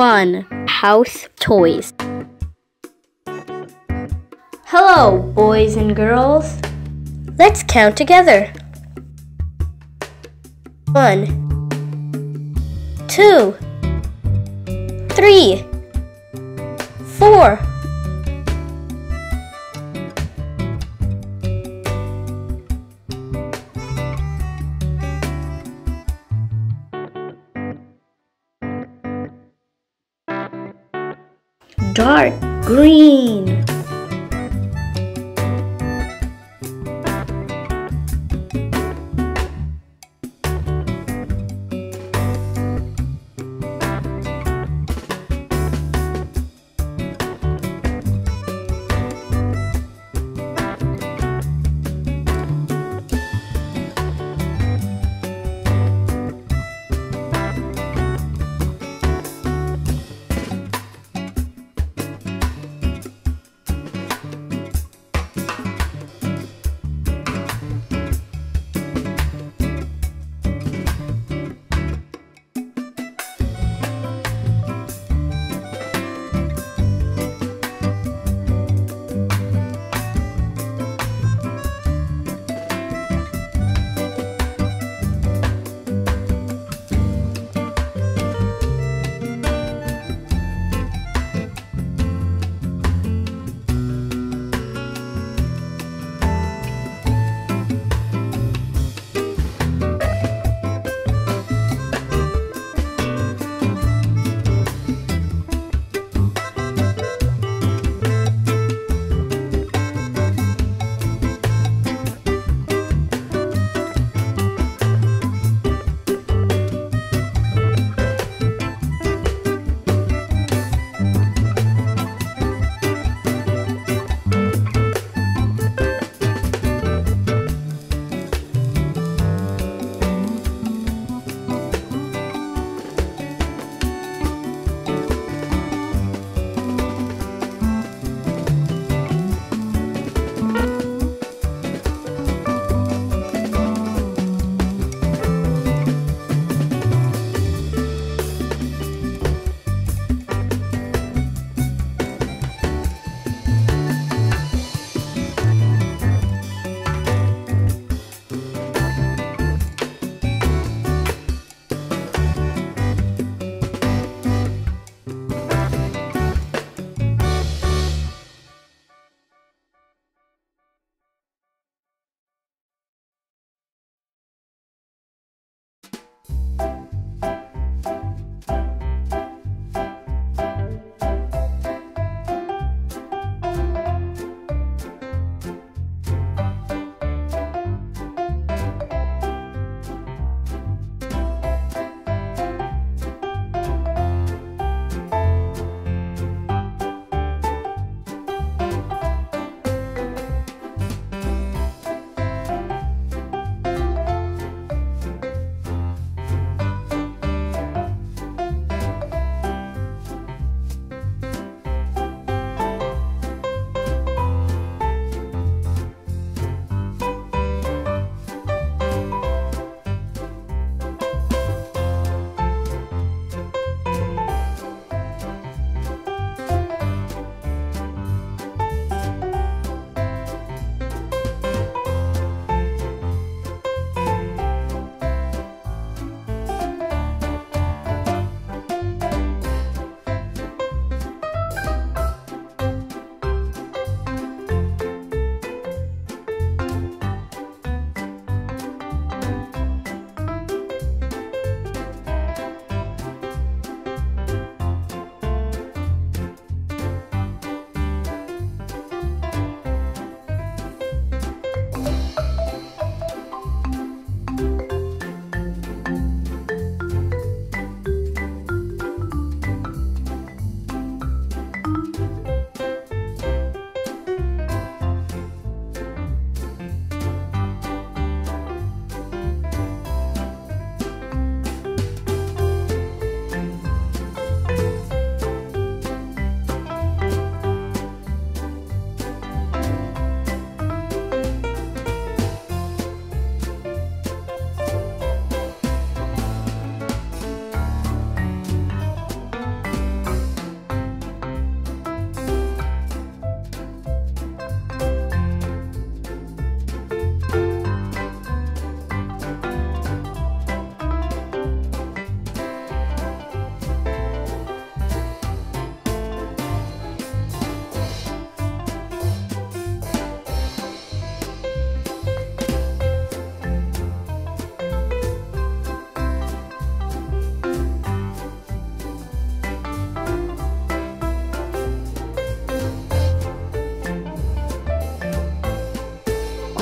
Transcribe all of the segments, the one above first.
fun house toys. Hello, boys and girls. Let's count together. One, two, three, four. Green.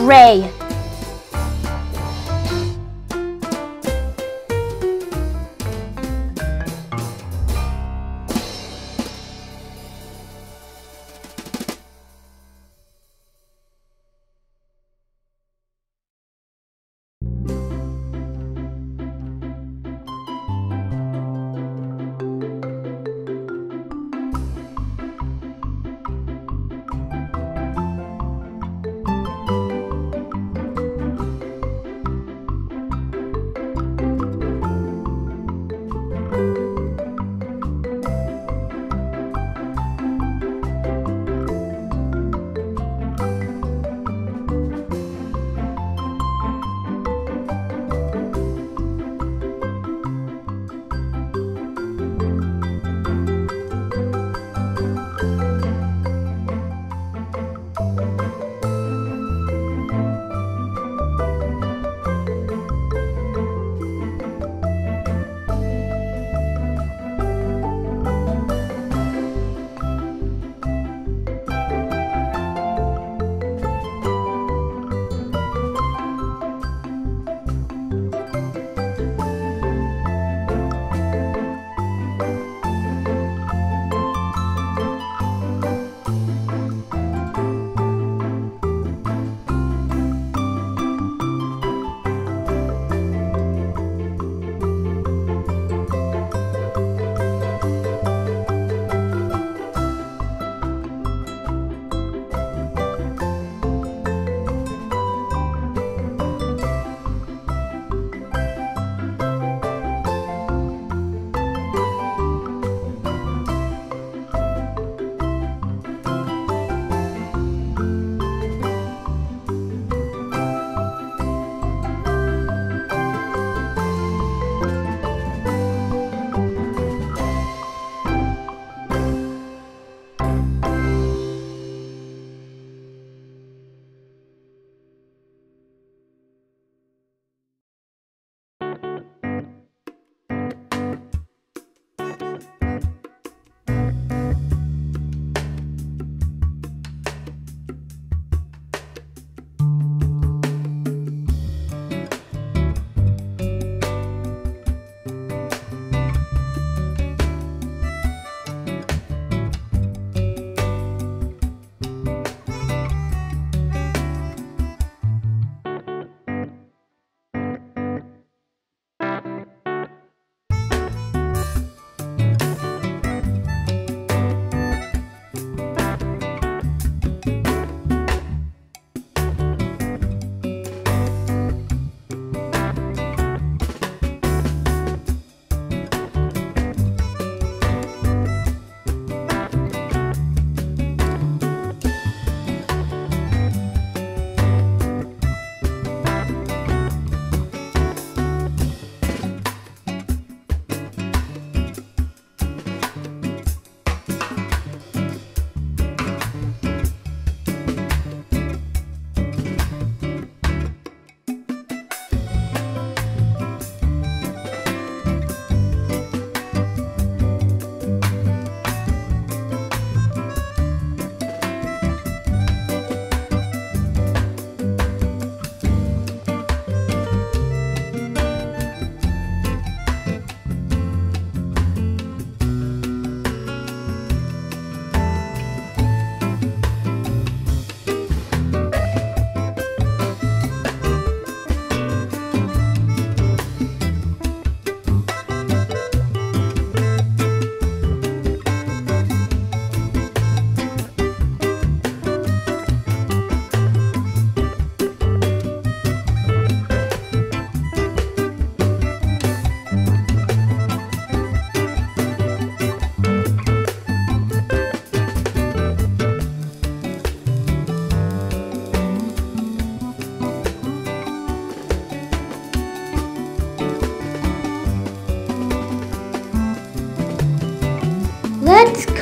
Gray.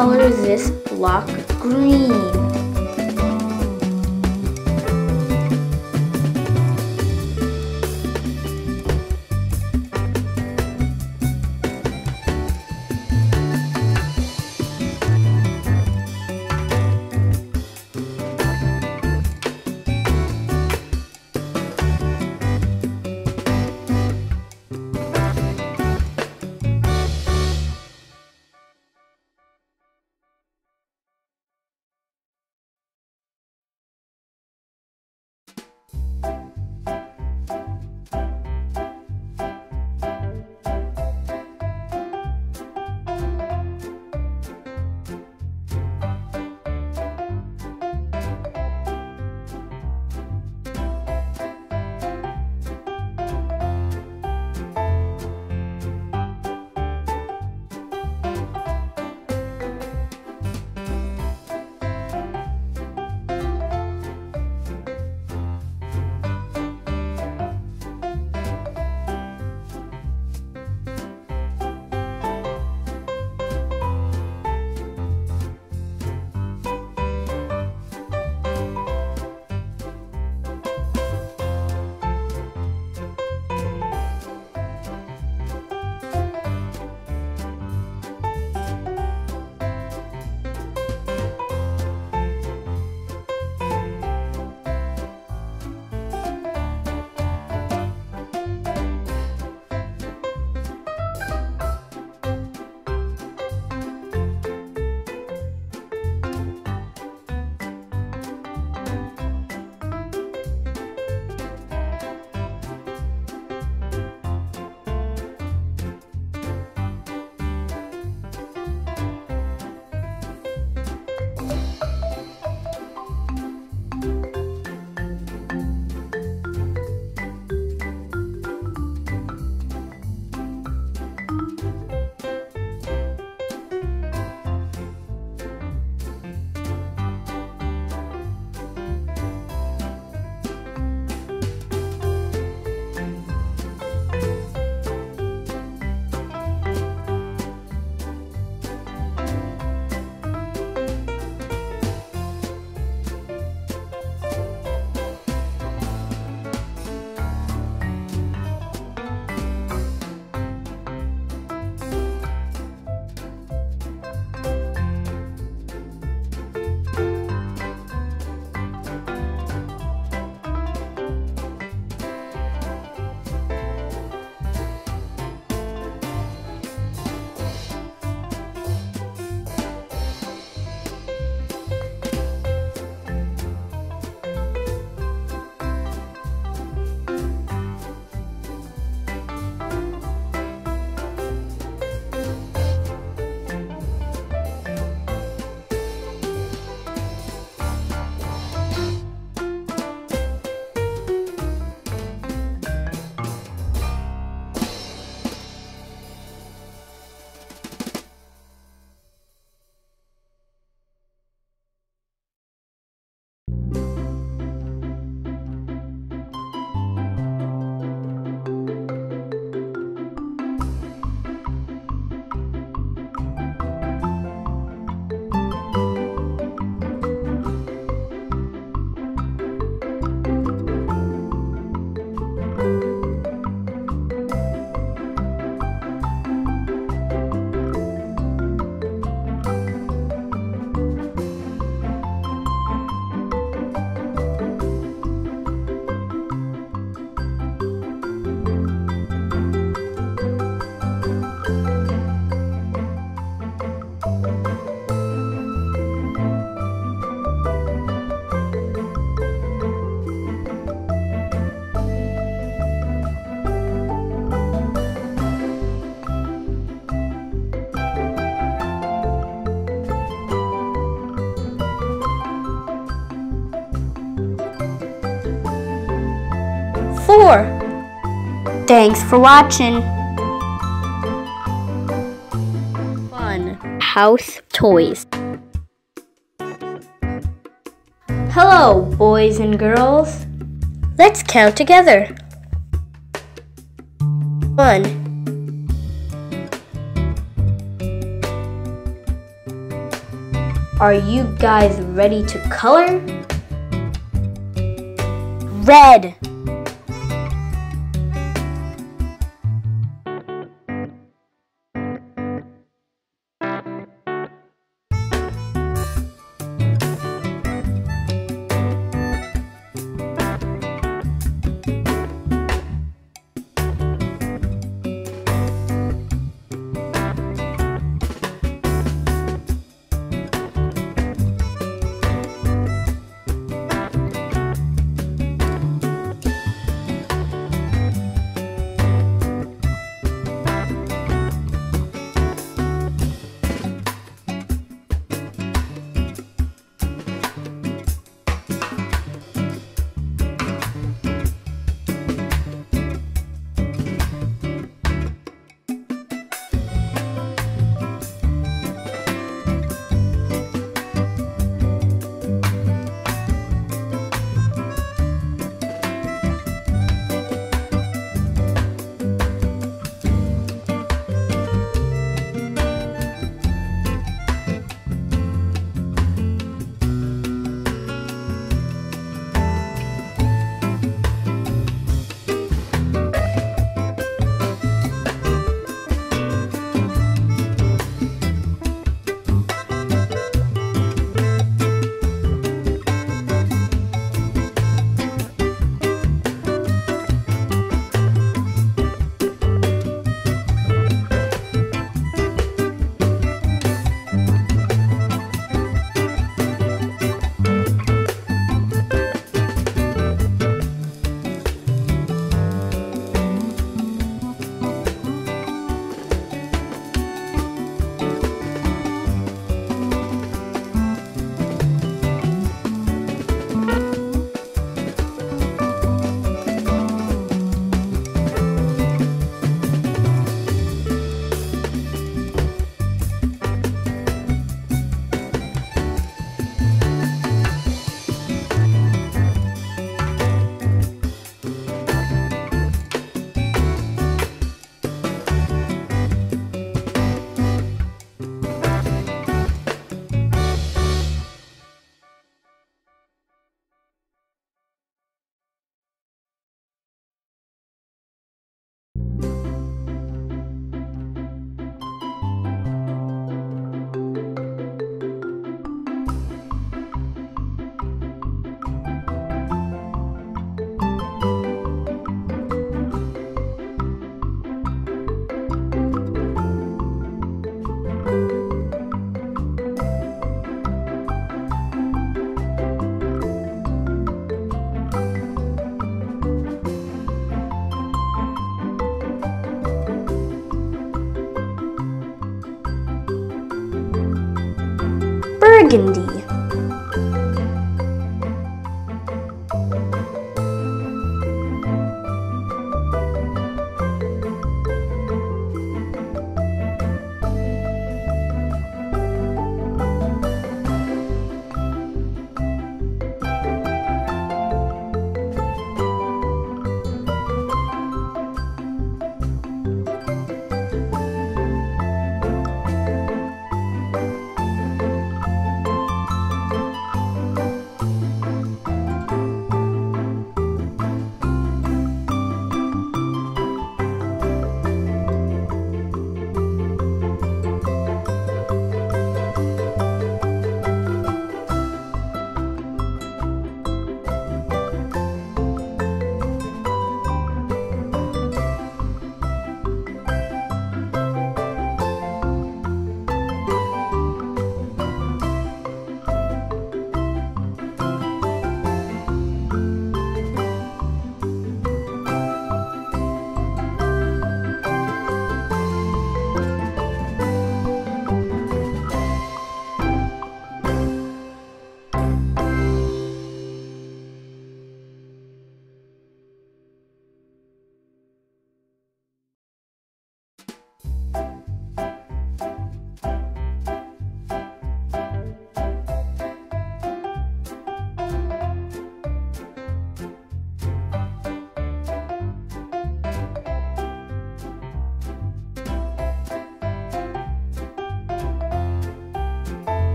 Color this block green. Thanks for watching. Fun House Toys. Hello, boys and girls. Let's count together. One. Are you guys ready to color? Red.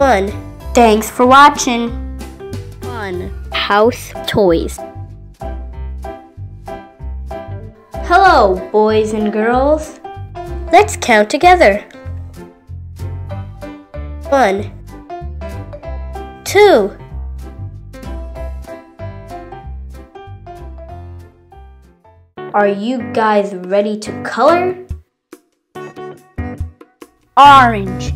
One. Thanks for watching. Fun House toys. Hello, boys and girls. Let's count together. One. Two. Are you guys ready to color? Orange.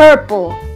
Purple.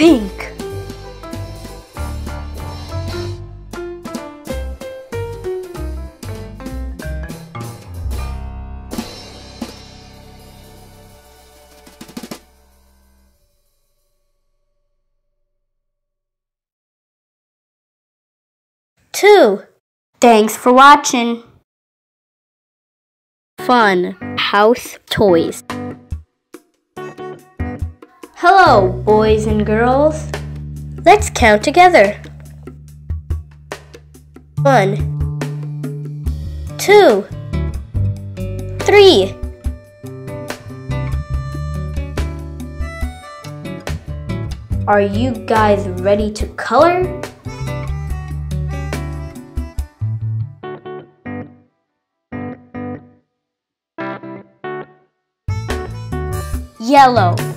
Pink. Two. Thanks for watching. Fun House Toys. Hello, boys and girls. Let's count together. One, two, three. Are you guys ready to color? Yellow.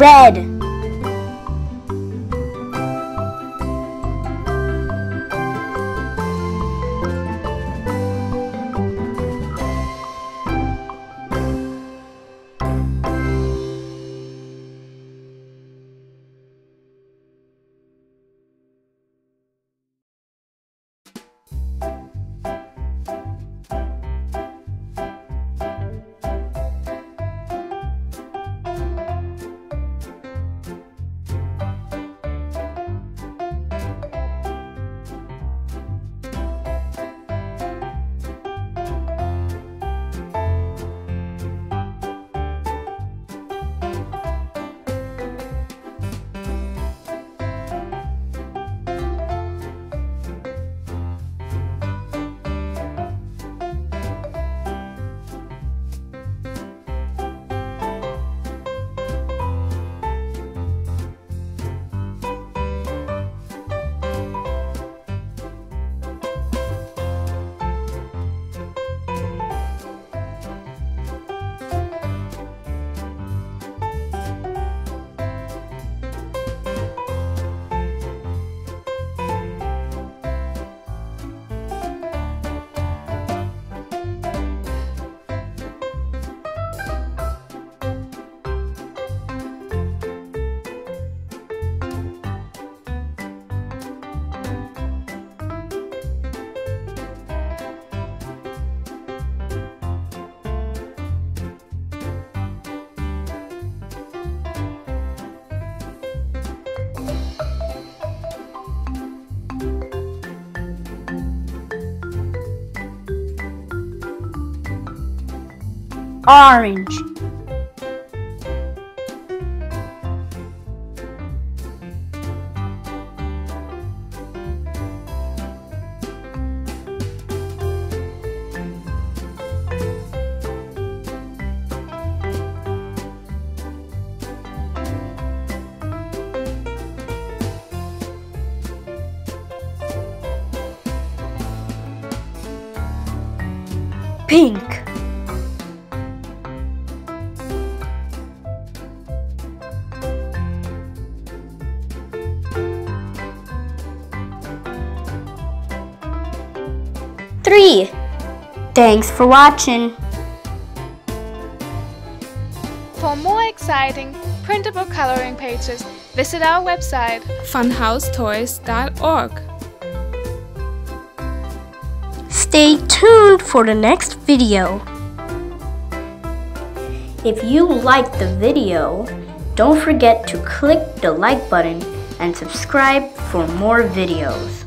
Red. Orange. Pink Thanks for watching. For more exciting printable coloring pages, visit our website funhousetoys.org. Stay tuned for the next video. If you liked the video, don't forget to click the like button and subscribe for more videos.